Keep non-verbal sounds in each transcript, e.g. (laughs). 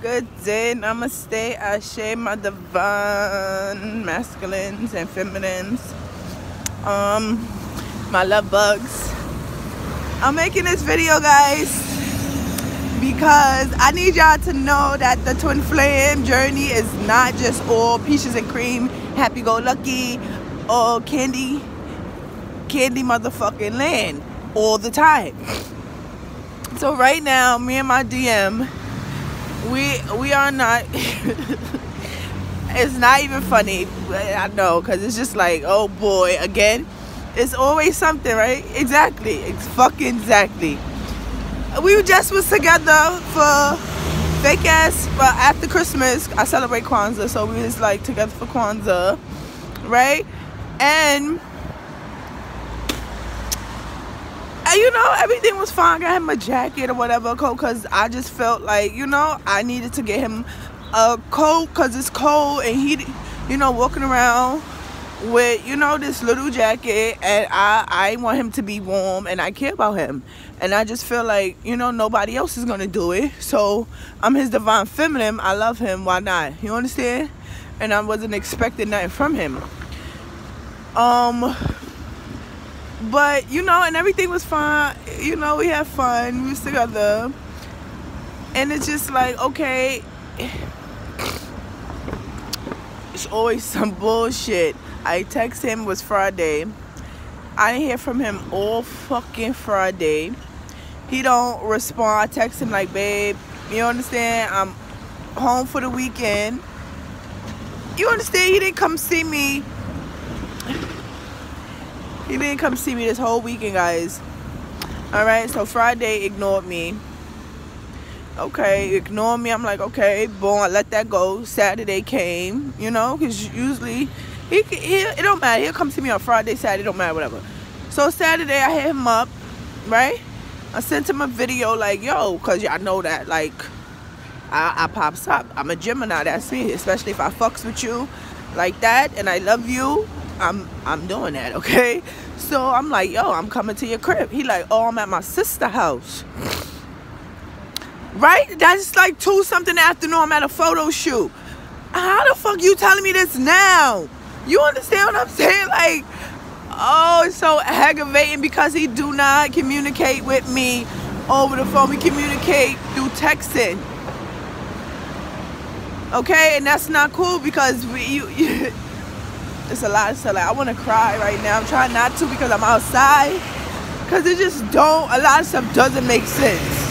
Good day, namaste, ashe, my divine masculines and feminines. Um, my love bugs. I'm making this video, guys, because I need y'all to know that the twin flame journey is not just all peaches and cream, happy-go-lucky, or candy, candy motherfucking land all the time. So right now, me and my DM we we are not (laughs) it's not even funny i know because it's just like oh boy again it's always something right? Exactly it's fucking exactly. We just was together for fake ass but after christmas i celebrate kwanzaa so we was like together for kwanzaa right? And you know, everything was fine. I got him a jacket or whatever, coat, because I just felt like, you know, I needed to get him a coat because it's cold and he, you know, walking around with, you know, this little jacket and I, I want him to be warm and I care about him. And I just feel like, you know, nobody else is going to do it. So I'm his divine feminine. I love him. Why not? You understand? And I wasn't expecting nothing from him. Um but you know and everything was fine. You know we had fun. We was together. And it's just like okay. (sighs) It's always some bullshit. I text him was friday. I didn't hear from him all fucking friday. He don't respond. I text him like babe you understand? I'm home for the weekend. You understand? He didn't come see me he didn't come see me this whole weekend, guys. Alright, so Friday ignored me. Okay, ignore me. I'm like, okay, boom, I let that go. Saturday came, you know, because usually he, he it don't matter. He'll come see me on Friday, Saturday, don't matter, whatever. So Saturday, I hit him up, right? I sent him a video like, yo, because y'all know that, like, I, I pops up. I'm a Gemini, that's me. Especially if I fucks with you like that and I love you, I'm I'm doing that, okay? So I'm like, yo, I'm coming to your crib. He like, oh, I'm at my sister house. Right? That's like two something afternoon. I'm at a photo shoot. How the fuck you telling me this now? You understand what I'm (laughs) saying? Like, oh, it's so aggravating because he do not communicate with me over the phone. We communicate through texting. Okay, and that's not cool because we you, (laughs) you it's a lot of stuff. Like I want to cry right now. I'm trying not to because I'm outside. Cause it just don't. A lot of stuff doesn't make sense.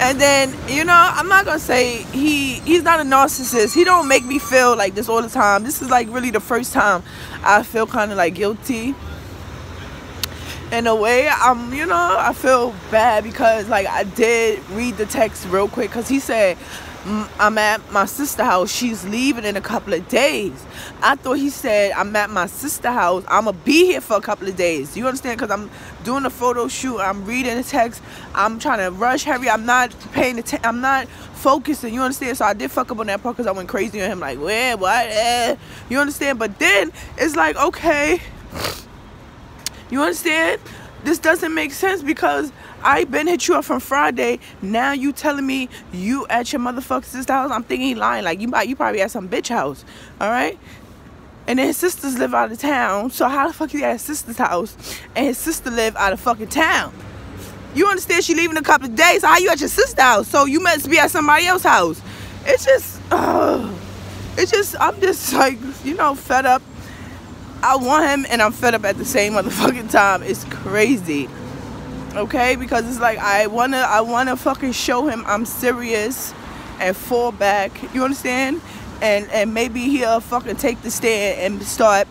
And then you know, I'm not gonna say he he's not a narcissist. He don't make me feel like this all the time. This is like really the first time I feel kind of like guilty. In a way, I'm you know I feel bad because like I did read the text real quick because he said I'm at my sister house. She's leaving in a couple of days. I thought he said I'm at my sister house. I'm gonna be here for a couple of days. You understand? Because I'm doing a photo shoot. I'm reading the text. I'm trying to rush Harry. I'm not paying attention. I'm not focusing. You understand? So I did fuck up on that part because I went crazy on him. Like, where, what? Eh. You understand? But then it's like, okay. You understand? This doesn't make sense because I been hit you up from Friday. Now you telling me you at your motherfucking sister house? I'm thinking he lying. Like you might you probably at some bitch house. All right. And then his sisters live out of town. So how the fuck he at his sister's house? And his sister live out of fucking town. You understand she leaving a couple of days. So how you at your sister's house? So you must be at somebody else's house. It's just, uh, it's just, I'm just like, you know, fed up. I want him and I'm fed up at the same motherfucking time. It's crazy okay? Because it's like i want to i want to fucking show him i'm serious and fall back. You understand? And and maybe he'll fucking take the stand and start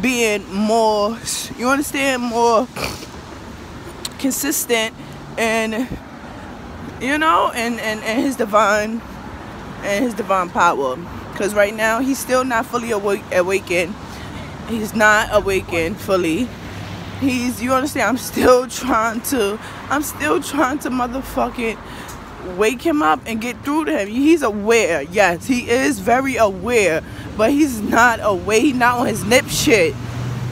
being more you understand? More consistent and you know and and, and his divine and his divine power. Because right now he's still not fully awake awakened. He's not awakened fully he's you understand? I'm still (laughs) trying to i'm still trying to motherfucking wake him up and get through to him. He's aware. Yes he is very aware but he's not aware. He's not on his nip shit.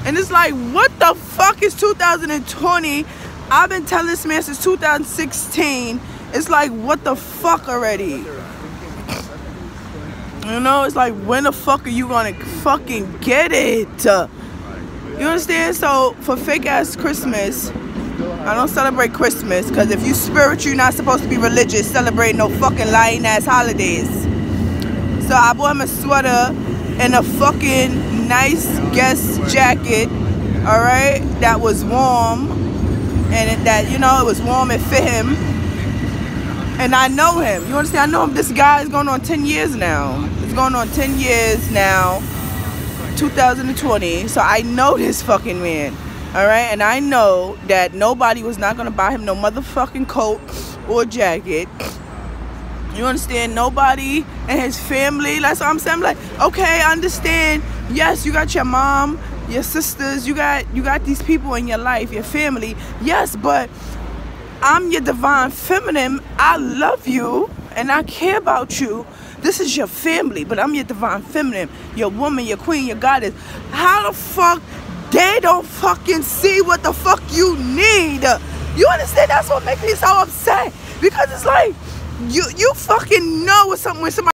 And it's like what the fuck is 2020 i've been telling this man since 2016 it's like what the fuck already? You know, it's like when the fuck are you gonna fucking get it? You understand? So for fake ass Christmas, I don't celebrate Christmas because if you spiritual, you're not supposed to be religious. Celebrate no fucking lying ass holidays. So I bought him a sweater and a fucking nice Guess jacket. All right, that was warm and it, that you know it was warm. It fit him, and I know him. You understand? I know him. This guy is going on 10 years now. It's going on 10 years now. 2020. So I know this fucking man. Alright, and I know that nobody was not gonna buy him no motherfucking coat or jacket. You understand? Nobody and his family. That's what I'm saying. I'm like, okay, I understand. Yes, you got your mom, your sisters, you got you got these people in your life, your family. Yes, but I'm your divine feminine. I love you and I care about you. This is your family, but I'm your divine feminine, your woman, your queen, your goddess. How the fuck they don't fucking see what the fuck you need? You understand? That's what makes me so upset. Because it's like you you fucking know when somebody